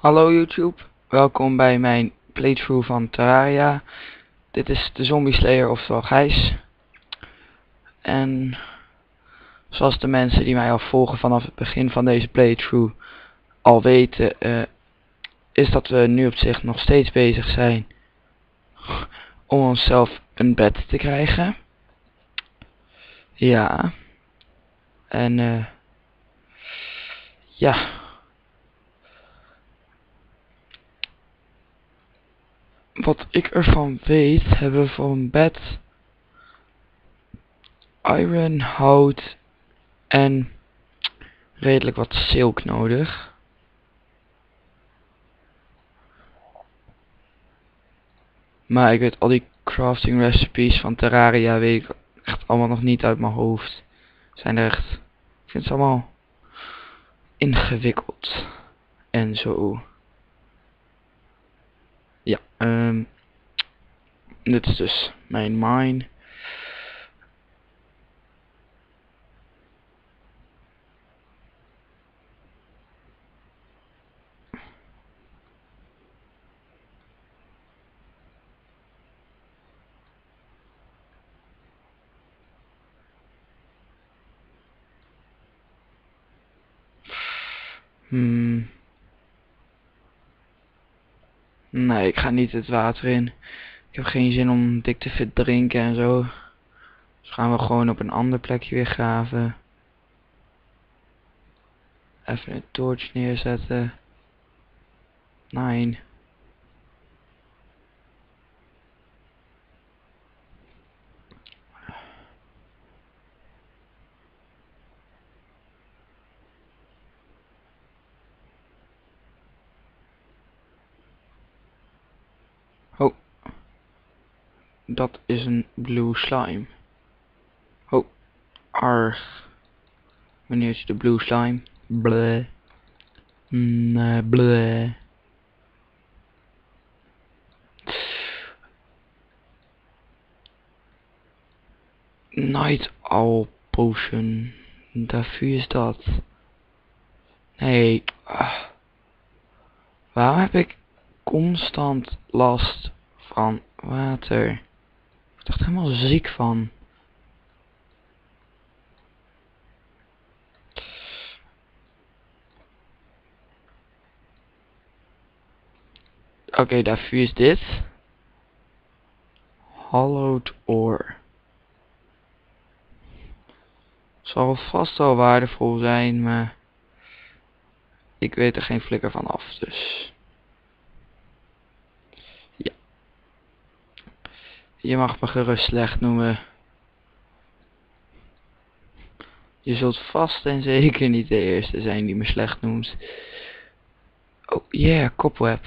Hallo YouTube, welkom bij mijn playthrough van Terraria. Dit is de Zombie Slayer, oftewel Gijs. En zoals de mensen die mij al volgen vanaf het begin van deze playthrough al weten, eh, is dat we nu op zich nog steeds bezig zijn om onszelf een bed te krijgen. Ja. En eh ja. Wat ik ervan weet, hebben we een bed iron, hout en redelijk wat silk nodig. Maar ik weet al die crafting recipes van Terraria weet ik echt allemaal nog niet uit mijn hoofd. Zijn echt, ik vind ze allemaal ingewikkeld en zo. Ja, um, dit is dus mijn mine. Hmm. Nee, ik ga niet het water in. Ik heb geen zin om dik te fit drinken en zo. Dus gaan we gewoon op een ander plekje weer graven. Even een torch neerzetten. Nine. Oh. Dat is een blue slime. Oh. Arg. Wanneer is de blue slime? Bleh. Nee, bleh. Night Owl Potion. Daarvoor is dat. Nee. Ah. Waarom heb ik constant last van water. Echt helemaal ziek van. Oké, okay, daarvoor is dit. Hollowed ore. Zal vast wel waardevol zijn, maar ik weet er geen flikker van af, dus... Je mag me gerust slecht noemen. Je zult vast en zeker niet de eerste zijn die me slecht noemt. Oh yeah, cobweb.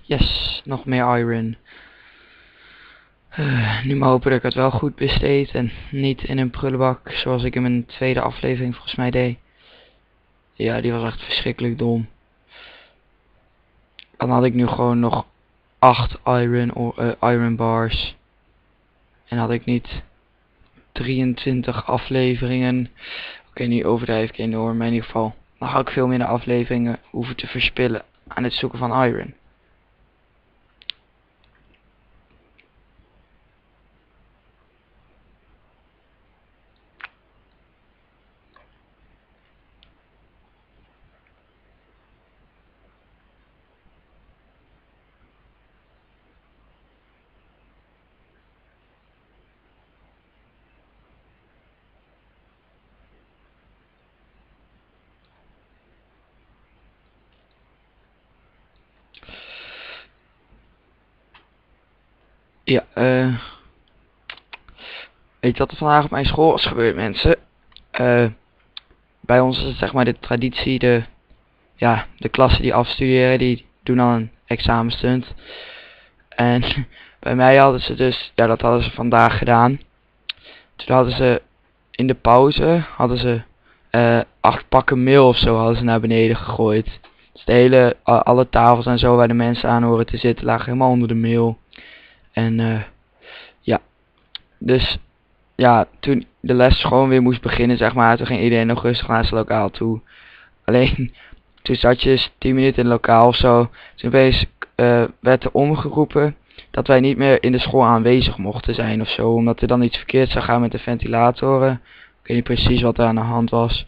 Yes, nog meer iron. Uh, nu maar hopen dat ik het wel goed besteed en niet in een prullenbak zoals ik in mijn tweede aflevering volgens mij deed. Ja, die was echt verschrikkelijk dom. Dan had ik nu gewoon nog 8 iron, uh, iron bars. En had ik niet 23 afleveringen. Oké, okay, nu overdrijf ik enorm, maar in ieder geval. Dan had ik veel minder afleveringen hoeven te verspillen aan het zoeken van iron. Ja, eh... Weet je wat er vandaag op mijn school is gebeurd, mensen? Eh... bij ons is het zeg maar de traditie, de ja, de klassen die afstuderen, die doen dan een examenstunt. En bij mij hadden ze dus, ja dat hadden ze vandaag gedaan. Toen hadden ze in de pauze, hadden ze uh, acht pakken mail of zo hadden ze naar beneden gegooid. Dus de hele, alle tafels en zo waar de mensen aan horen te zitten lagen helemaal onder de mail. En uh, ja, dus ja, toen de les gewoon weer moest beginnen, zeg maar, toen ging iedereen nog rustig naar zijn lokaal toe. Alleen, toen zat je 10 minuten in het lokaal of zo. Toen opeens uh, werd er omgeroepen dat wij niet meer in de school aanwezig mochten zijn of zo. Omdat er dan iets verkeerd zou gaan met de ventilatoren. Ik weet niet precies wat er aan de hand was.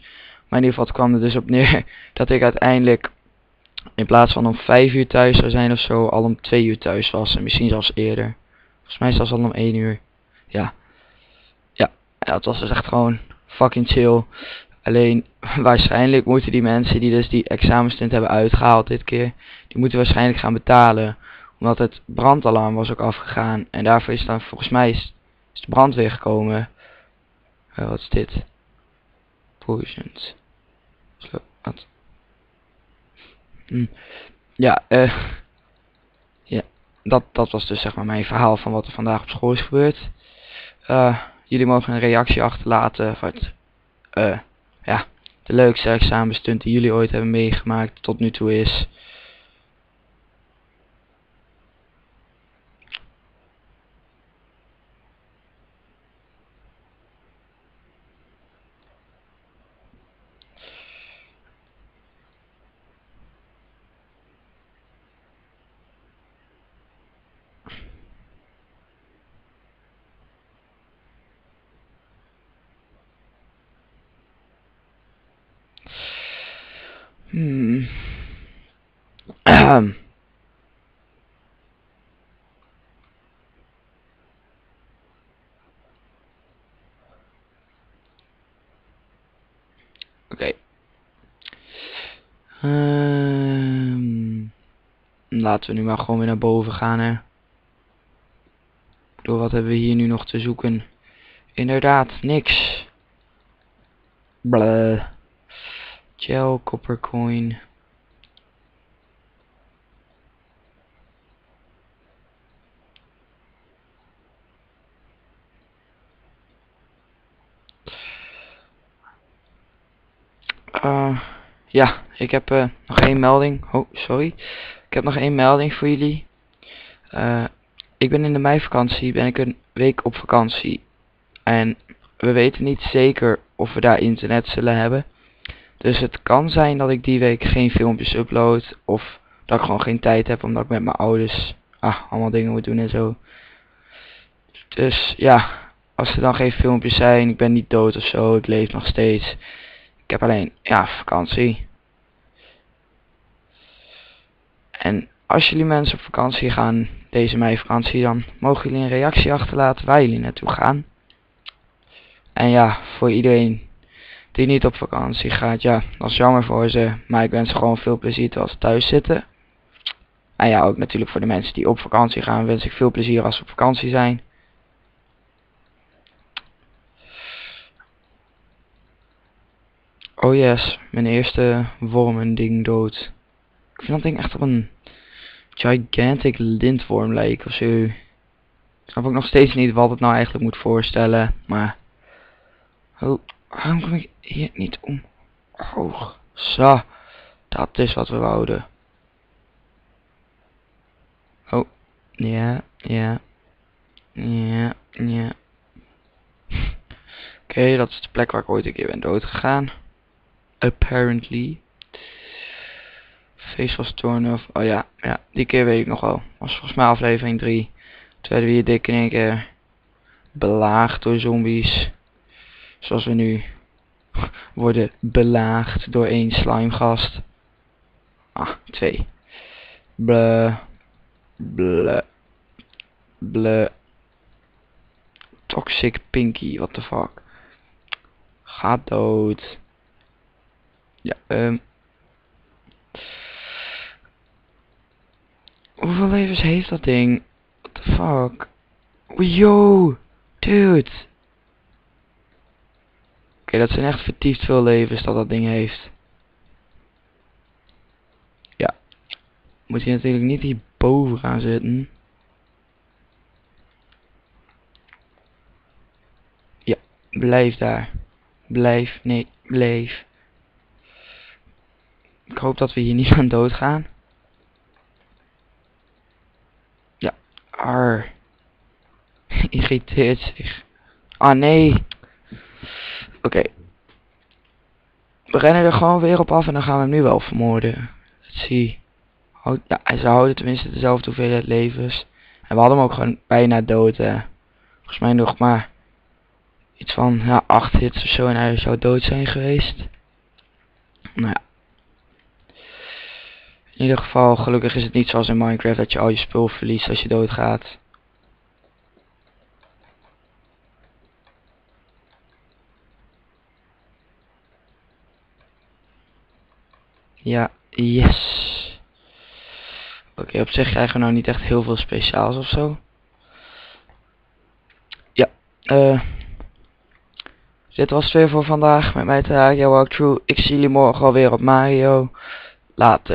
Maar in ieder geval kwam er dus op neer dat ik uiteindelijk in plaats van om 5 uur thuis zou zijn of zo, al om 2 uur thuis was. En misschien zelfs eerder. Volgens mij zelfs al om 1 uur. Ja. Ja, dat was dus echt gewoon fucking chill. Alleen waarschijnlijk moeten die mensen die dus die examenstunt hebben uitgehaald dit keer, die moeten waarschijnlijk gaan betalen. Omdat het brandalarm was ook afgegaan. En daarvoor is dan volgens mij is, de brandweer gekomen. Wat is dit? Poisons. Wat? Hm. Ja, eh. ja, dat, dat was dus zeg maar mijn verhaal van wat er vandaag op school is gebeurd. Uh, jullie mogen een reactie achterlaten wat, uh, ja, de leukste examenstunt die jullie ooit hebben meegemaakt tot nu toe is. Oké. Um, laten we nu maar gewoon weer naar boven gaan, hè. Door wat hebben we hier nu nog te zoeken? Inderdaad, niks. Blah. Gel, copper coin. Uh, ja, ik heb uh, nog één melding. Oh, sorry. Ik heb nog één melding voor jullie. Uh, ik ben in de meivakantie, ben ik een week op vakantie. En we weten niet zeker of we daar internet zullen hebben. Dus het kan zijn dat ik die week geen filmpjes upload. Of dat ik gewoon geen tijd heb omdat ik met mijn ouders ah, allemaal dingen moet doen en zo. Dus ja, als er dan geen filmpjes zijn, ik ben niet dood of zo, ik leef nog steeds. Ik heb alleen, ja, vakantie. En als jullie mensen op vakantie gaan, deze meivakantie, dan mogen jullie een reactie achterlaten waar jullie naartoe gaan. En ja, voor iedereen die niet op vakantie gaat, ja, dat is jammer voor ze. Maar ik wens ze gewoon veel plezier terwijl ze thuis zitten. En ja, ook natuurlijk voor de mensen die op vakantie gaan, wens ik veel plezier als ze op vakantie zijn. Oh yes, mijn eerste wormending dood. Ik vind dat ding echt op een gigantic lintworm lijken of zo. Ik snap ook nog steeds niet wat het nou eigenlijk moet voorstellen, maar... Oh, Waarom kom ik hier niet omhoog? Zo, dat is wat we wouden. Oh, ja, ja, ja, ja. Oké, dat is de plek waar ik ooit een keer ben dood gegaan. Apparently. Face was torn off. Oh ja, ja, die keer weet ik nog wel. Was volgens mij aflevering 3. Toen werden we hier in één keer belaagd door zombies. Zoals we nu worden belaagd door één slimegast. Ah, twee. Ble. Ble. Ble. Toxic Pinky, what the fuck. Gaat dood. Ja, um. Hoeveel levens heeft dat ding? What the fuck? Yo, dude okay, dat zijn echt vertiefd veel levens dat dat ding heeft. Moet hij natuurlijk niet hierboven gaan zitten. Ja, blijf daar. Blijf, nee, blijf. Ik hoop dat we hier niet aan dood gaan. Ja, ar. Irriteert zich. Ah nee. Oké. We rennen er gewoon weer op af en dan gaan we hem nu wel vermoorden. Zie. Ja, hij zou houden tenminste dezelfde hoeveelheid levens. En we hadden hem ook gewoon bijna dood. Volgens mij nog maar iets van ja, 8 hits of zo en hij zou dood zijn geweest. Nou ja. In ieder geval, gelukkig is het niet zoals in Minecraft dat je al je spul verliest als je doodgaat. Ja, yes. Oké, op zich krijgen we nou niet echt heel veel speciaals of zo. Ja, eh... dit was het weer voor vandaag met mij te walkthrough. Ik zie jullie morgen alweer op Mario. Later.